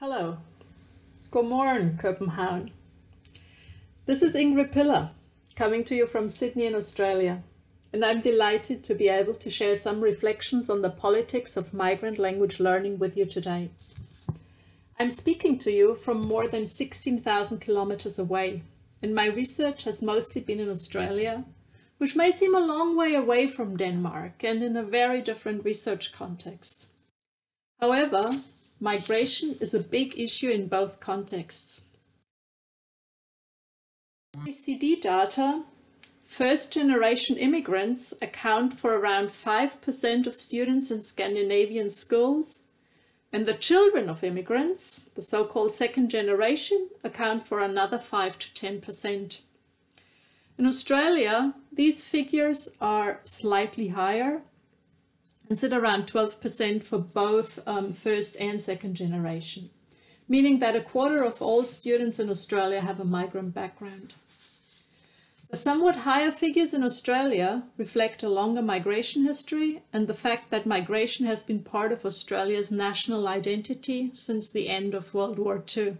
Hello. Good morning, Copenhagen. This is Ingrid Piller, coming to you from Sydney in Australia, and I'm delighted to be able to share some reflections on the politics of migrant language learning with you today. I'm speaking to you from more than 16,000 kilometers away, and my research has mostly been in Australia, which may seem a long way away from Denmark and in a very different research context. However, Migration is a big issue in both contexts. OECD data, first generation immigrants account for around 5% of students in Scandinavian schools, and the children of immigrants, the so-called second generation, account for another 5 to 10%. In Australia, these figures are slightly higher, and sit around 12% for both um, first and second generation, meaning that a quarter of all students in Australia have a migrant background. The somewhat higher figures in Australia reflect a longer migration history and the fact that migration has been part of Australia's national identity since the end of World War II.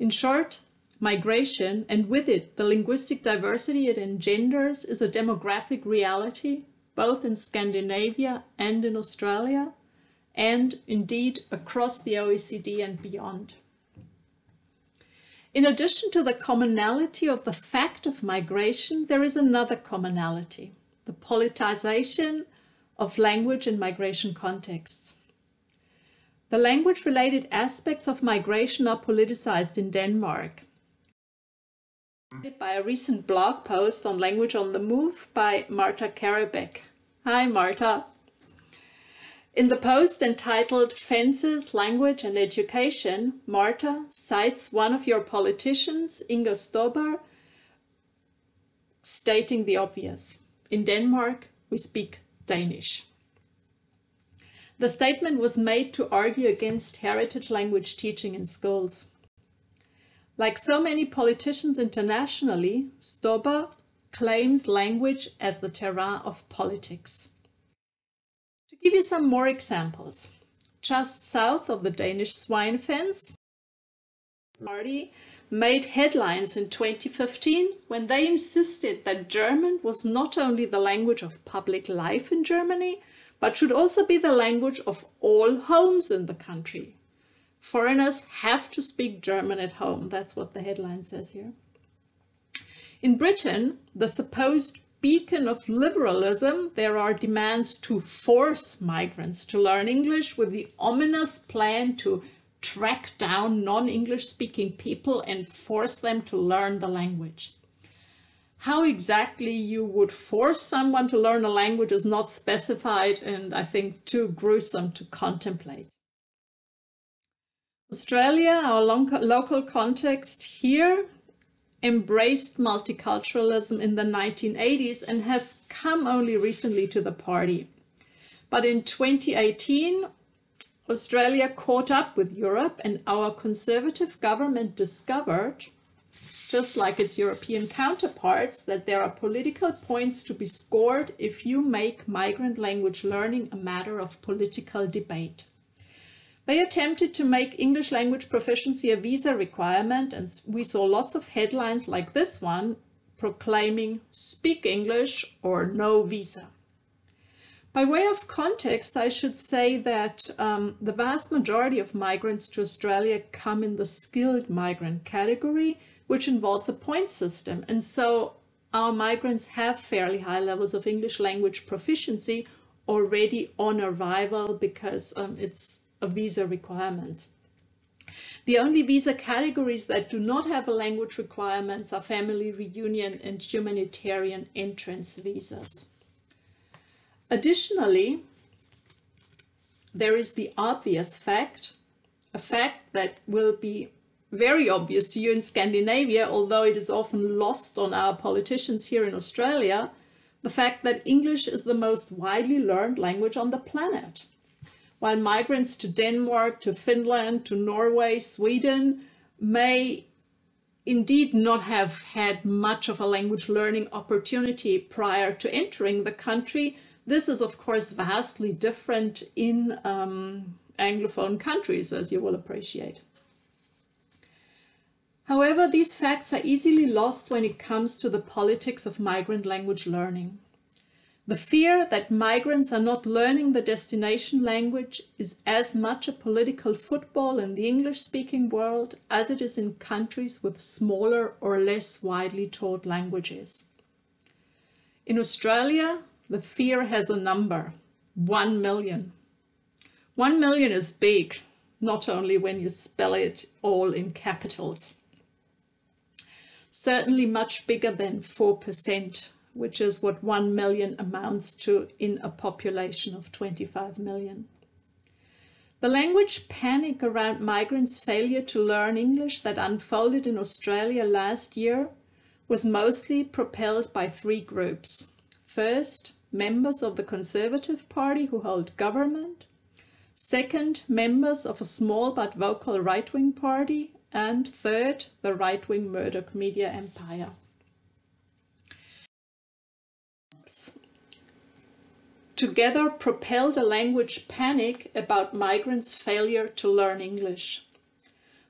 In short, migration, and with it the linguistic diversity it engenders, is a demographic reality both in Scandinavia and in Australia, and indeed across the OECD and beyond. In addition to the commonality of the fact of migration, there is another commonality, the politicization of language in migration contexts. The language-related aspects of migration are politicized in Denmark, by a recent blog post on Language on the Move by Marta Karabek. Hi, Marta. In the post entitled Fences, Language and Education, Marta cites one of your politicians, Inger Støjberg, stating the obvious. In Denmark, we speak Danish. The statement was made to argue against heritage language teaching in schools. Like so many politicians internationally, Støjberg claims language as the terrain of politics. To give you some more examples, just south of the Danish swine fence, party made headlines in 2015 when they insisted that German was not only the language of public life in Germany, but should also be the language of all homes in the country. Foreigners have to speak German at home. That's what the headline says here. In Britain, the supposed beacon of liberalism, there are demands to force migrants to learn English with the ominous plan to track down non-English speaking people and force them to learn the language. How exactly you would force someone to learn a language is not specified and I think too gruesome to contemplate. Australia, our local context here, embraced multiculturalism in the 1980s and has come only recently to the party. But in 2018, Australia caught up with Europe and our conservative government discovered, just like its European counterparts, that there are political points to be scored if you make migrant language learning a matter of political debate. They attempted to make English language proficiency a visa requirement, and we saw lots of headlines like this one proclaiming speak English or no visa. By way of context, I should say that um, the vast majority of migrants to Australia come in the skilled migrant category, which involves a point system. And so our migrants have fairly high levels of English language proficiency already on arrival because um, it's a visa requirement. The only visa categories that do not have a language requirements are family reunion and humanitarian entrance visas. Additionally, there is the obvious fact, a fact that will be very obvious to you in Scandinavia, although it is often lost on our politicians here in Australia, the fact that English is the most widely learned language on the planet while migrants to Denmark, to Finland, to Norway, Sweden may indeed not have had much of a language learning opportunity prior to entering the country. This is, of course, vastly different in, um, Anglophone countries, as you will appreciate. However, these facts are easily lost when it comes to the politics of migrant language learning. The fear that migrants are not learning the destination language is as much a political football in the English speaking world as it is in countries with smaller or less widely taught languages. In Australia, the fear has a number 1 million. 1 million is big, not only when you spell it all in capitals. Certainly much bigger than 4% which is what 1 million amounts to in a population of 25 million. The language panic around migrants' failure to learn English that unfolded in Australia last year was mostly propelled by three groups. First, members of the Conservative Party who hold government. Second, members of a small but vocal right wing party. And third, the right wing Murdoch media empire. Together propelled a language panic about migrants' failure to learn English.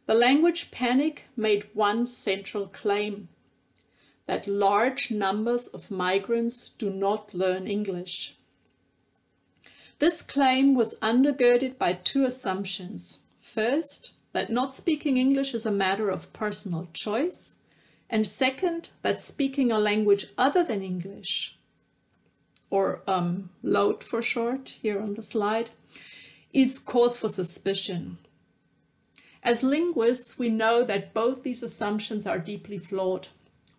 The language panic made one central claim that large numbers of migrants do not learn English. This claim was undergirded by two assumptions. First, that not speaking English is a matter of personal choice, and second, that speaking a language other than English, or um, LOTE for short, here on the slide, is cause for suspicion. As linguists, we know that both these assumptions are deeply flawed.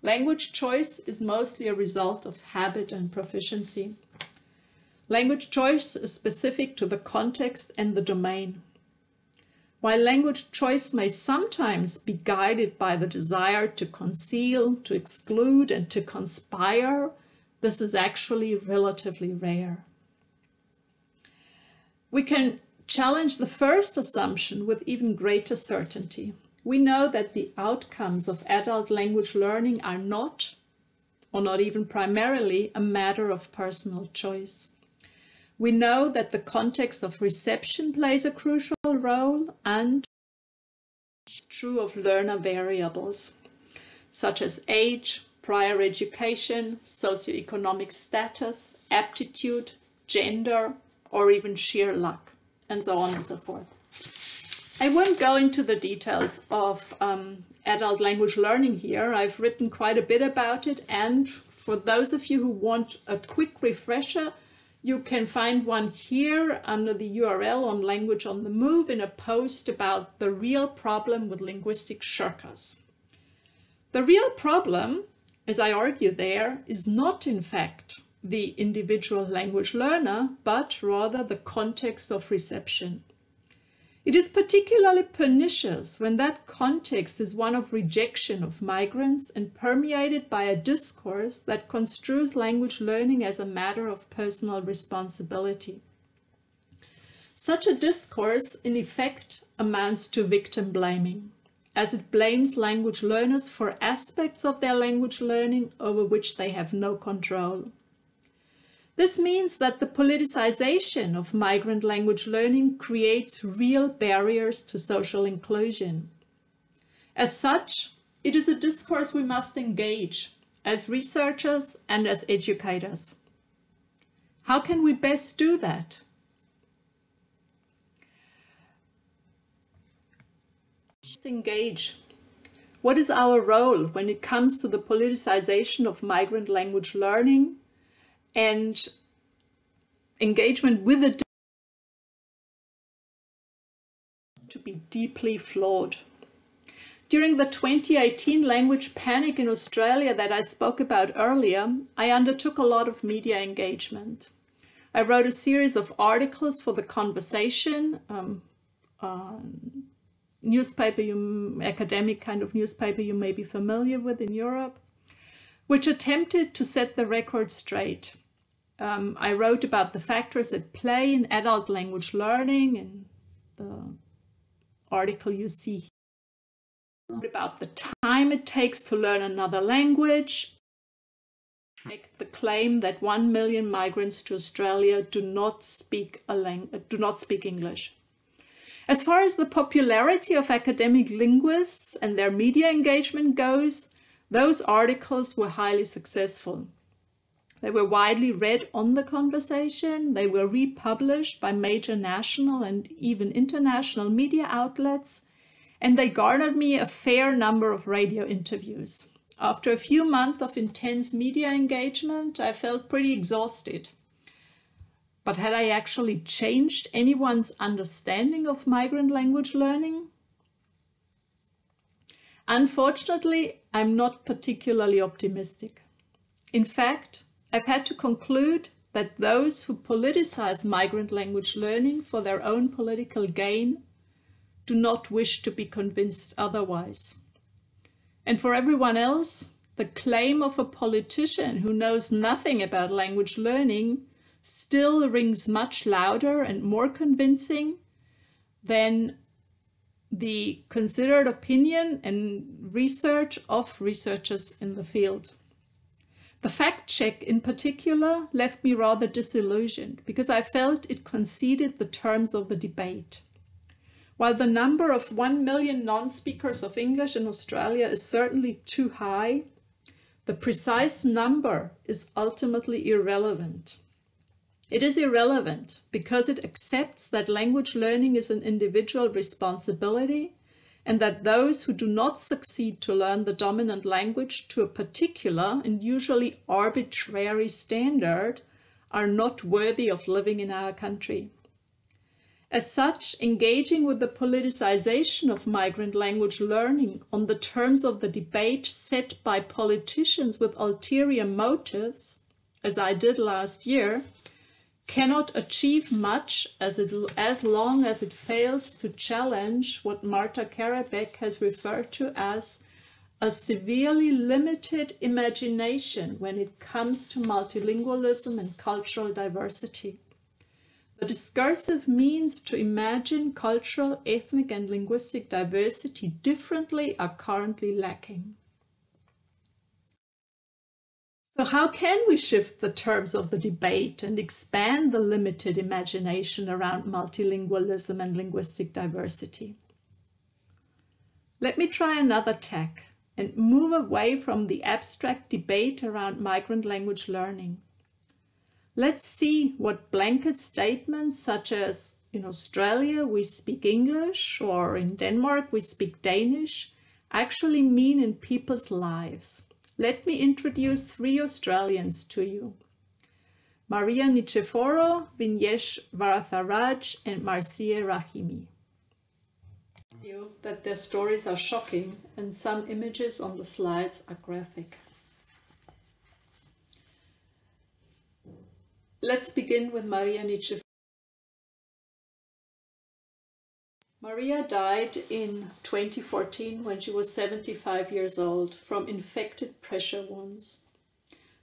Language choice is mostly a result of habit and proficiency. Language choice is specific to the context and the domain. While language choice may sometimes be guided by the desire to conceal, to exclude, and to conspire this is actually relatively rare. We can challenge the first assumption with even greater certainty. We know that the outcomes of adult language learning are not, or not even primarily, a matter of personal choice. We know that the context of reception plays a crucial role and it's true of learner variables such as age, prior education, socioeconomic status, aptitude, gender, or even sheer luck, and so on and so forth. I won't go into the details of um, adult language learning here. I've written quite a bit about it, and for those of you who want a quick refresher, you can find one here under the URL on Language on the Move in a post about the real problem with linguistic shirkers. The real problem as I argue there, is not in fact the individual language learner, but rather the context of reception. It is particularly pernicious when that context is one of rejection of migrants and permeated by a discourse that construes language learning as a matter of personal responsibility. Such a discourse, in effect, amounts to victim blaming as it blames language learners for aspects of their language learning over which they have no control. This means that the politicization of migrant language learning creates real barriers to social inclusion. As such, it is a discourse we must engage as researchers and as educators. How can we best do that? Engage. What is our role when it comes to the politicization of migrant language learning and engagement with the to be deeply flawed. During the 2018 language panic in Australia that I spoke about earlier, I undertook a lot of media engagement. I wrote a series of articles for The Conversation, um, newspaper, you, academic kind of newspaper you may be familiar with in Europe, which attempted to set the record straight. Um, I wrote about the factors at play in adult language learning in the article you see here. About the time it takes to learn another language. Make the claim that one million migrants to Australia do not speak a lang- do not speak English. As far as the popularity of academic linguists and their media engagement goes, those articles were highly successful. They were widely read on the conversation. They were republished by major national and even international media outlets. And they garnered me a fair number of radio interviews. After a few months of intense media engagement, I felt pretty exhausted. But had I actually changed anyone's understanding of migrant language learning? Unfortunately, I'm not particularly optimistic. In fact, I've had to conclude that those who politicize migrant language learning for their own political gain do not wish to be convinced otherwise. And for everyone else, the claim of a politician who knows nothing about language learning still rings much louder and more convincing than the considered opinion and research of researchers in the field. The fact check in particular left me rather disillusioned because I felt it conceded the terms of the debate. While the number of 1 million non-speakers of English in Australia is certainly too high, the precise number is ultimately irrelevant. It is irrelevant because it accepts that language learning is an individual responsibility and that those who do not succeed to learn the dominant language to a particular and usually arbitrary standard are not worthy of living in our country. As such, engaging with the politicization of migrant language learning on the terms of the debate set by politicians with ulterior motives, as I did last year, cannot achieve much as, it, as long as it fails to challenge what Marta Karabek has referred to as a severely limited imagination when it comes to multilingualism and cultural diversity. The discursive means to imagine cultural, ethnic, and linguistic diversity differently are currently lacking. So how can we shift the terms of the debate and expand the limited imagination around multilingualism and linguistic diversity? Let me try another tack and move away from the abstract debate around migrant language learning. Let's see what blanket statements such as in Australia we speak English or in Denmark we speak Danish actually mean in people's lives let me introduce three Australians to you. Maria Niceforo, Vinesh Varatharaj, and Marcia Rahimi. You that their stories are shocking and some images on the slides are graphic. Let's begin with Maria Niceforo. Maria died in 2014 when she was 75 years old from infected pressure wounds.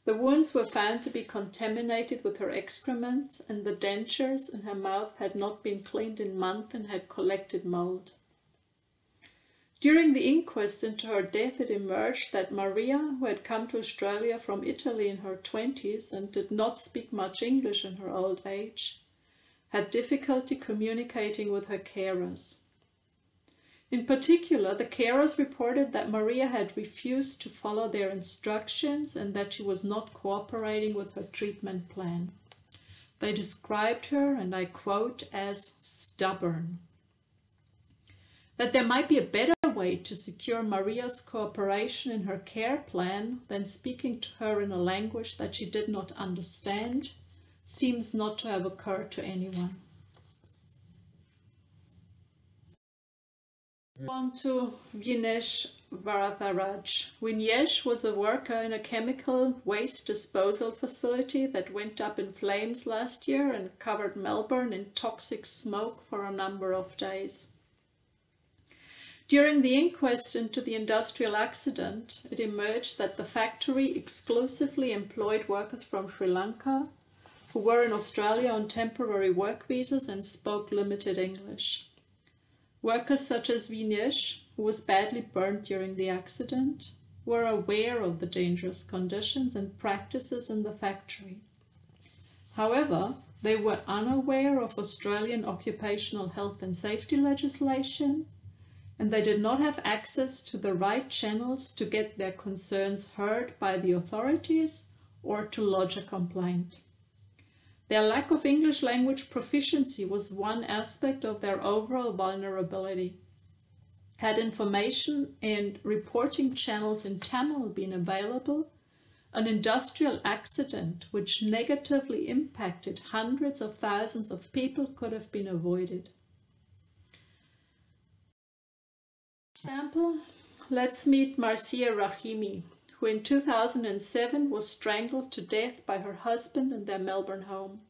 The wounds were found to be contaminated with her excrement and the dentures in her mouth had not been cleaned in months and had collected mold. During the inquest into her death, it emerged that Maria, who had come to Australia from Italy in her 20s and did not speak much English in her old age, had difficulty communicating with her carers. In particular, the carers reported that Maria had refused to follow their instructions and that she was not cooperating with her treatment plan. They described her, and I quote, as stubborn. That there might be a better way to secure Maria's cooperation in her care plan than speaking to her in a language that she did not understand seems not to have occurred to anyone. On to Vinesh Varatharaj. Vinesh was a worker in a chemical waste disposal facility that went up in flames last year and covered Melbourne in toxic smoke for a number of days. During the inquest into the industrial accident, it emerged that the factory exclusively employed workers from Sri Lanka, who were in Australia on temporary work visas and spoke limited English. Workers such as Vinesh, who was badly burned during the accident, were aware of the dangerous conditions and practices in the factory. However, they were unaware of Australian occupational health and safety legislation, and they did not have access to the right channels to get their concerns heard by the authorities or to lodge a complaint. Their lack of English language proficiency was one aspect of their overall vulnerability. Had information and reporting channels in Tamil been available, an industrial accident which negatively impacted hundreds of thousands of people could have been avoided. Example, let's meet Marcia Rahimi, who in 2007 was strangled to death by her husband in their Melbourne home.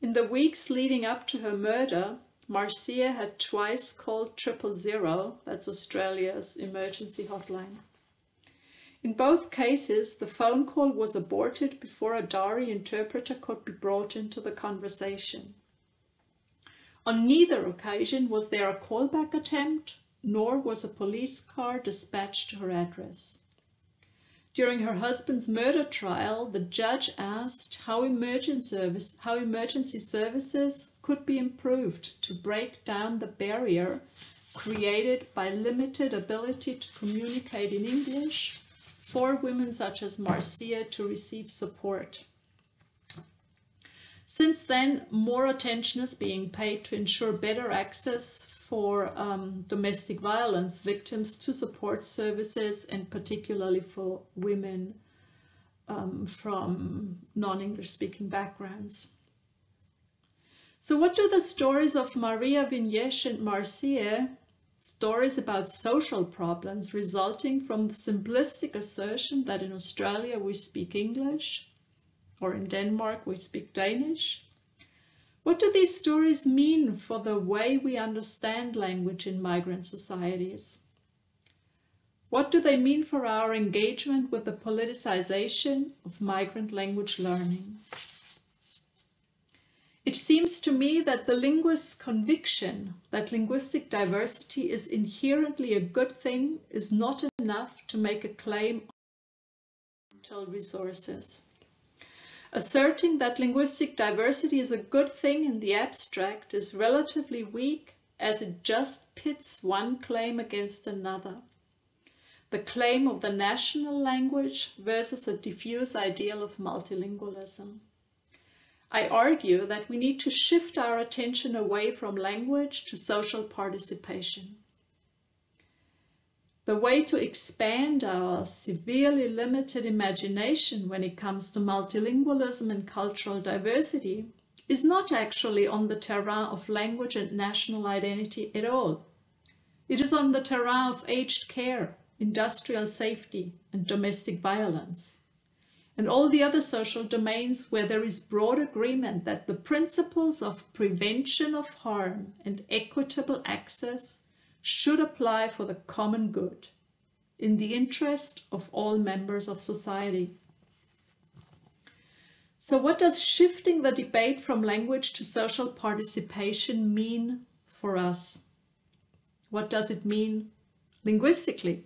In the weeks leading up to her murder, Marcia had twice called triple zero, that's Australia's emergency hotline. In both cases, the phone call was aborted before a Dari interpreter could be brought into the conversation. On neither occasion was there a callback attempt, nor was a police car dispatched to her address. During her husband's murder trial, the judge asked how emergency, service, how emergency services could be improved to break down the barrier created by limited ability to communicate in English for women such as Marcia to receive support. Since then, more attention is being paid to ensure better access for um, domestic violence victims to support services and particularly for women um, from non-English speaking backgrounds. So what do the stories of Maria Vinesh and Marcia, stories about social problems resulting from the simplistic assertion that in Australia we speak English or in Denmark we speak Danish, what do these stories mean for the way we understand language in migrant societies? What do they mean for our engagement with the politicization of migrant language learning? It seems to me that the linguist's conviction that linguistic diversity is inherently a good thing is not enough to make a claim on resources. Asserting that linguistic diversity is a good thing in the abstract is relatively weak as it just pits one claim against another. The claim of the national language versus a diffuse ideal of multilingualism. I argue that we need to shift our attention away from language to social participation. The way to expand our severely limited imagination when it comes to multilingualism and cultural diversity is not actually on the terrain of language and national identity at all. It is on the terrain of aged care, industrial safety, and domestic violence, and all the other social domains where there is broad agreement that the principles of prevention of harm and equitable access should apply for the common good, in the interest of all members of society. So what does shifting the debate from language to social participation mean for us? What does it mean linguistically?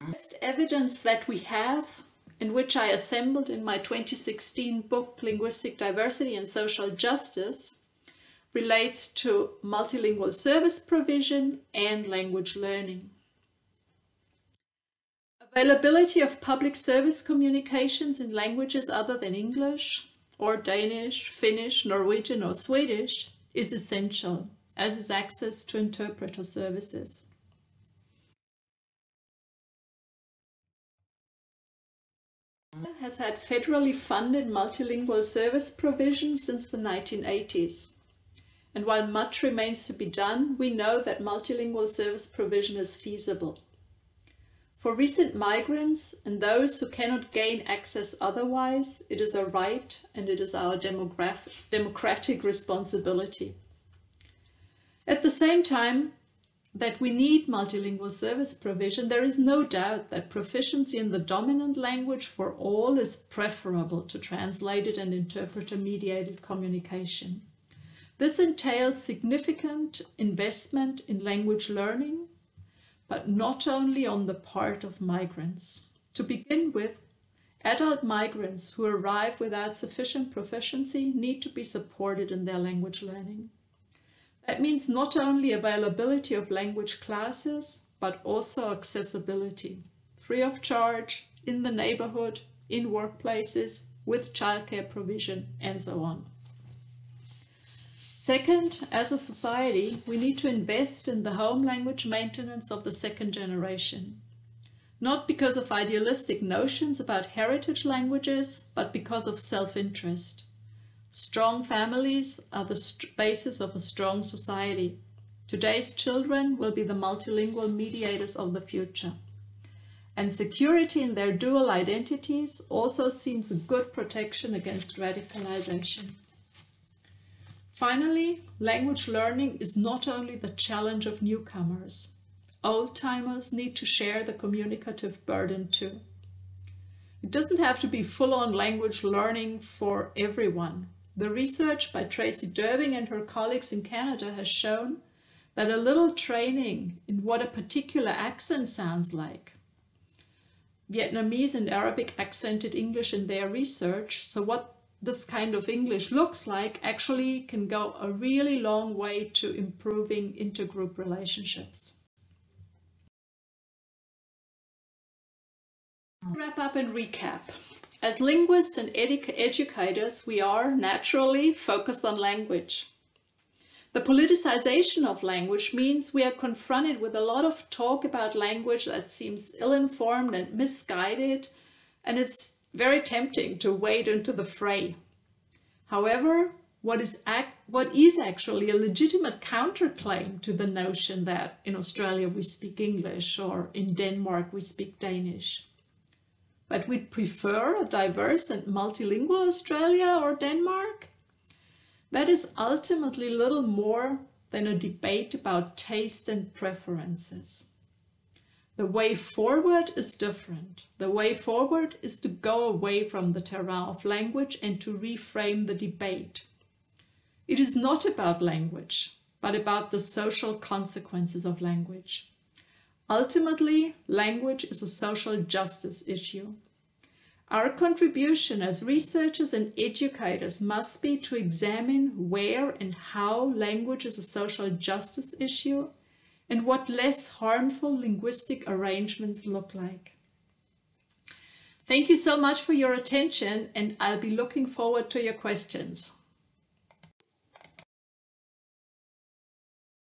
Best evidence that we have, in which I assembled in my 2016 book Linguistic Diversity and Social Justice, relates to multilingual service provision and language learning. Availability of public service communications in languages other than English or Danish, Finnish, Norwegian or Swedish is essential, as is access to interpreter services. has had federally funded multilingual service provision since the 1980s. And while much remains to be done, we know that multilingual service provision is feasible. For recent migrants and those who cannot gain access otherwise, it is a right and it is our democratic responsibility. At the same time that we need multilingual service provision, there is no doubt that proficiency in the dominant language for all is preferable to translated and interpreter-mediated communication. This entails significant investment in language learning, but not only on the part of migrants. To begin with, Adult migrants who arrive without sufficient proficiency need to be supported in their language learning. That means not only availability of language classes, but also accessibility, free of charge, in the neighborhood, in workplaces, with childcare provision, and so on. Second, as a society, we need to invest in the home language maintenance of the second generation. Not because of idealistic notions about heritage languages, but because of self-interest. Strong families are the basis of a strong society. Today's children will be the multilingual mediators of the future. And security in their dual identities also seems a good protection against radicalization. Finally, language learning is not only the challenge of newcomers. Old-timers need to share the communicative burden too. It doesn't have to be full-on language learning for everyone. The research by Tracey Derwing and her colleagues in Canada has shown that a little training in what a particular accent sounds like. Vietnamese and Arabic accented English in their research, so what this kind of English looks like actually can go a really long way to improving intergroup relationships. Wrap up and recap. As linguists and edu educators, we are naturally focused on language. The politicization of language means we are confronted with a lot of talk about language that seems ill-informed and misguided, and it's very tempting to wade into the fray. However, what is, what is actually a legitimate counterclaim to the notion that in Australia we speak English or in Denmark we speak Danish. But we'd prefer a diverse and multilingual Australia or Denmark? That is ultimately little more than a debate about taste and preferences. The way forward is different. The way forward is to go away from the terrain of language and to reframe the debate. It is not about language, but about the social consequences of language. Ultimately, language is a social justice issue. Our contribution as researchers and educators must be to examine where and how language is a social justice issue and what less harmful linguistic arrangements look like. Thank you so much for your attention and I'll be looking forward to your questions.